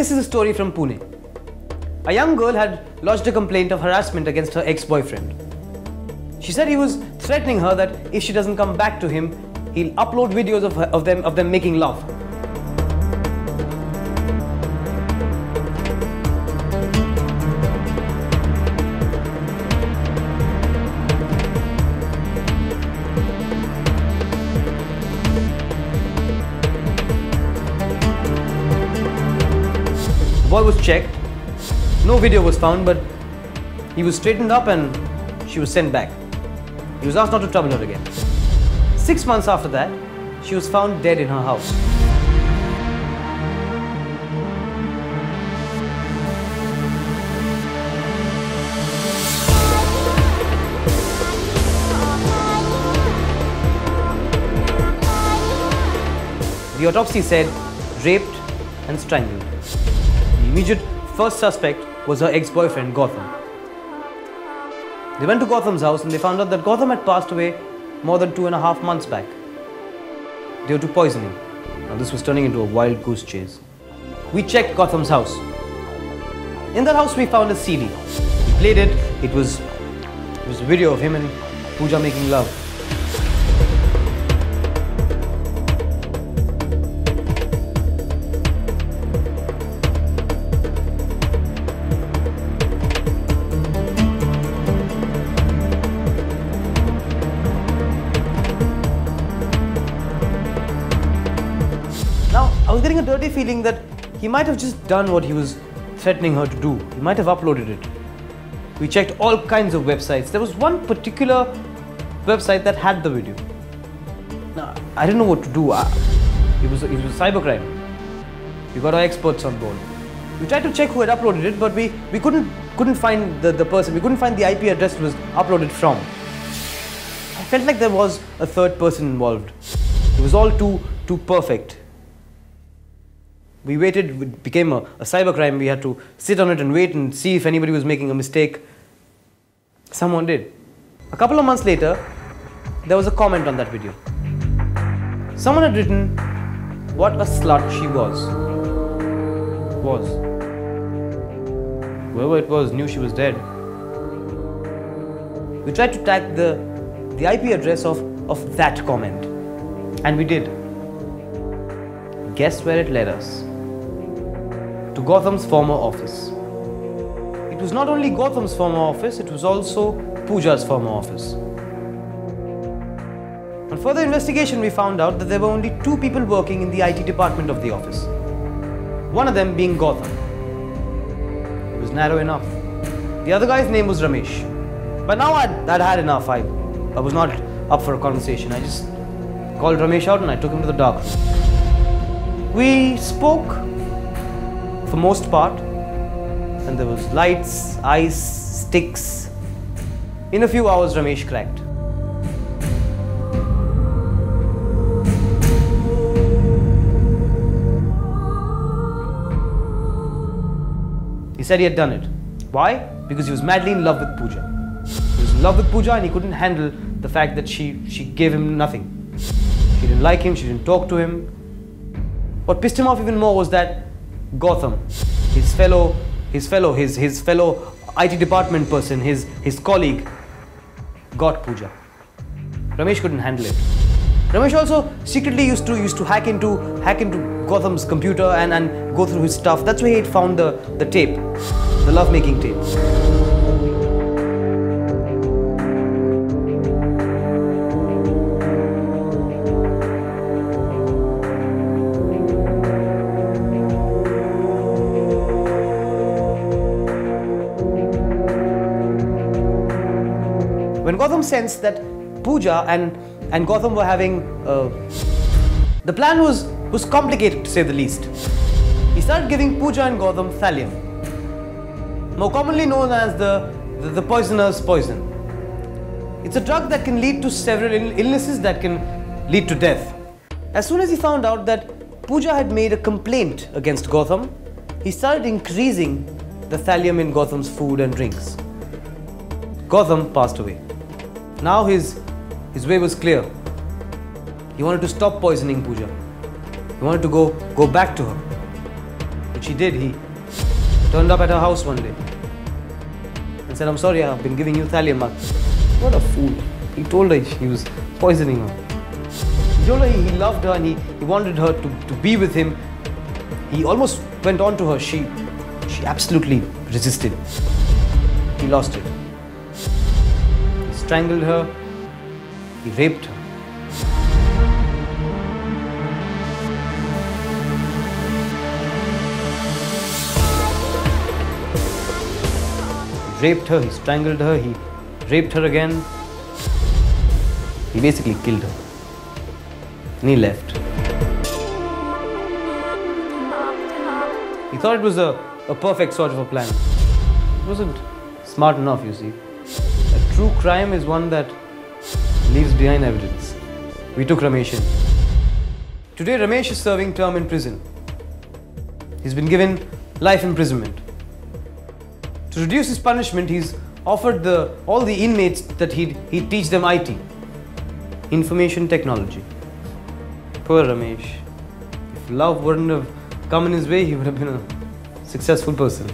This is a story from Pune. A young girl had lodged a complaint of harassment against her ex-boyfriend. She said he was threatening her that if she doesn't come back to him, he'll upload videos of, her, of, them, of them making love. Boy was checked. No video was found, but he was straightened up and she was sent back. He was asked not to trouble her again. Six months after that, she was found dead in her house. The autopsy said raped and strangled. The immediate first suspect was her ex-boyfriend Gautam. They went to Gautam's house and they found out that Gautam had passed away more than two and a half months back due to poisoning. Now this was turning into a wild goose chase. We checked Gautam's house. In that house we found a CD. We played it. It was it was a video of him and Pooja making love. I was getting a dirty feeling that he might have just done what he was threatening her to do. He might have uploaded it. We checked all kinds of websites. There was one particular website that had the video. Now, I didn't know what to do. I, it, was, it was cybercrime. We got our experts on board. We tried to check who had uploaded it, but we, we couldn't, couldn't find the, the person. We couldn't find the IP address it was uploaded from. I felt like there was a third person involved. It was all too, too perfect. We waited, it became a, a cybercrime. We had to sit on it and wait and see if anybody was making a mistake. Someone did. A couple of months later, there was a comment on that video. Someone had written, What a slut she was. Was. Whoever it was knew she was dead. We tried to tag the, the IP address of, of that comment. And we did. Guess where it led us? To Gautam's former office. It was not only Gautam's former office, it was also Pooja's former office. On further investigation, we found out that there were only two people working in the IT department of the office. One of them being Gautam. It was narrow enough. The other guy's name was Ramesh. But now I'd, I'd had enough. I, I was not up for a conversation. I just called Ramesh out and I took him to the dark room. We spoke for most part, and there was lights, ice, sticks. In a few hours, Ramesh cracked. He said he had done it. Why? Because he was madly in love with Pooja. He was in love with Pooja and he couldn't handle the fact that she, she gave him nothing. She didn't like him, she didn't talk to him. What pissed him off even more was that Gautam, his fellow, his fellow, his, his fellow IT department person, his, his colleague, got Pooja. Ramesh couldn't handle it. Ramesh also secretly used to used to hack into hack into Gautam's computer and, and go through his stuff. That's where he found the, the tape, the lovemaking tape. Gautam sensed that Pooja and, and Gautam were having uh, the plan was was complicated to say the least. He started giving Pooja and Gautam thallium, more commonly known as the, the, the poisoner's poison. It's a drug that can lead to several ill- illnesses that can lead to death. As soon as he found out that Pooja had made a complaint against Gautam, he started increasing the thallium in Gautam's food and drinks. Gautam passed away. Now his, his way was clear. He wanted to stop poisoning Pooja. He wanted to go, go back to her. which he did. He turned up at her house one day and said, I'm sorry, I've been giving you Thallium. What a fool. He told her he was poisoning her. He told her he loved her and he, he wanted her to, to be with him. He almost went on to her. She, she absolutely resisted. He lost it. He strangled her. He raped her. He raped her, he strangled her, he raped her again. He basically killed her. And he left. He thought it was a, a perfect sort of a plan. It wasn't smart enough, you see. True crime is one that leaves behind evidence. We took Ramesh in. Today, Ramesh is serving term in prison. He's been given life imprisonment. To reduce his punishment, he's offered the, all the inmates that he'd, he'd teach them IT, information technology. Poor Ramesh. If love wouldn't have come in his way, he would have been a successful person.